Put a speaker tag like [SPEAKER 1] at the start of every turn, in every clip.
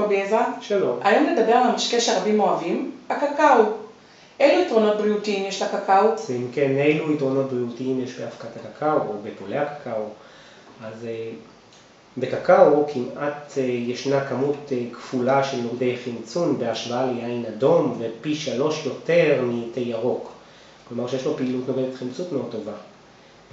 [SPEAKER 1] קובי עזרא,
[SPEAKER 2] שלום.
[SPEAKER 1] היום נדבר על המשקה שרבים אוהבים, הקקאו. אילו יתרונות בריאותיים יש לקקאו?
[SPEAKER 2] אם כן, אילו יתרונות בריאותיים יש באבקת הקקאו או בפולי הקקאו? אז אה, בקקאו כמעט אה, ישנה כמות אה, כפולה של נוגדי חמצון בהשוואה ליין אדום ופי שלוש יותר מתה ירוק. כלומר שיש לו פעילות נוגדת חמצות מאוד טובה.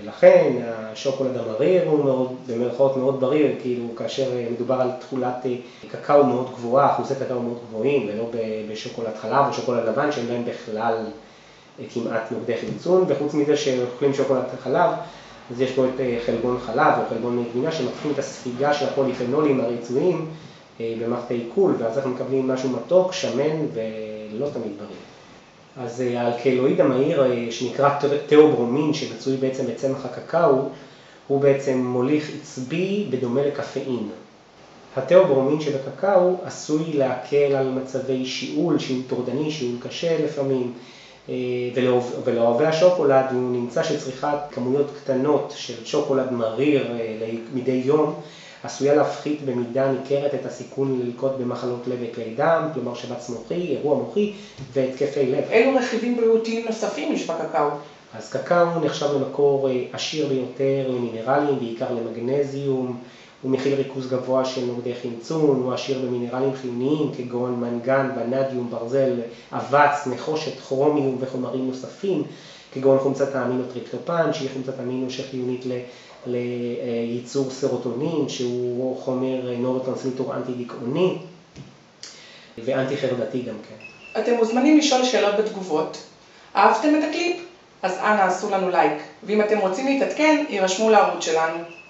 [SPEAKER 2] ולכן השוקולד המריר הוא מאוד, במרכאות מאוד בריר, כאילו כאשר מדובר על תכולת קקאו מאוד גבוהה, אחוזי קקאו מאוד גבוהים, ולא בשוקולד חלב או שוקולד לבן שאין בהם בכלל כמעט נוגדי חמצון, וחוץ מזה שאוכלים שוקולד חלב, אז יש פה את חלבון חלב או חלבון גבינה שמתחילים את הספיגה של הפוליפנולים הרצויים במערכת העיכול, ואז אנחנו מקבלים משהו מתוק, שמן ולא תמיד בריא. אז האלקלואיד המהיר שנקרא תיאוברומין שמצוי בעצם בצמח הקקאו הוא בעצם מוליך עצבי בדומה לקפאין. התיאוברומין שבקקאו עשוי להקל על מצבי שיעול, שיעול טורדני, שיעול קשה לפעמים ולאוהבי השוקולד הוא נמצא שצריכת כמויות קטנות של שוקולד מריר מדי יום עשויה להפחית במידה ניכרת את הסיכון ללקות במחלות לב וכלי דם, כלומר שבץ מוחי, אירוע מוחי והתקפי לב.
[SPEAKER 1] אילו רכיבים בריאותיים נוספים יש בקקאו?
[SPEAKER 2] אז קקאו נחשב למקור עשיר ביותר למינרלים, בעיקר למגנזיום, הוא מכיל ריכוז גבוה של נוגדי חמצון, הוא עשיר במינרלים חיוניים כגון מנגן, ונדיום, ברזל, אבץ, נחושת, כרומיום וחומרים נוספים כגון חומצת האמינו טריפטופן שהיא חומצת אמינו שחיונית לייצור סרוטונין שהוא חומר נורוטרנסמיטור אנטי דיכאוני ואנטי חרדתי גם כן.
[SPEAKER 1] אתם מוזמנים לשאול שאלות בתגובות. אהבתם את הקליפ? אז אנא עשו לנו לייק, ואם אתם רוצים להתעדכן, יירשמו לערוץ שלנו.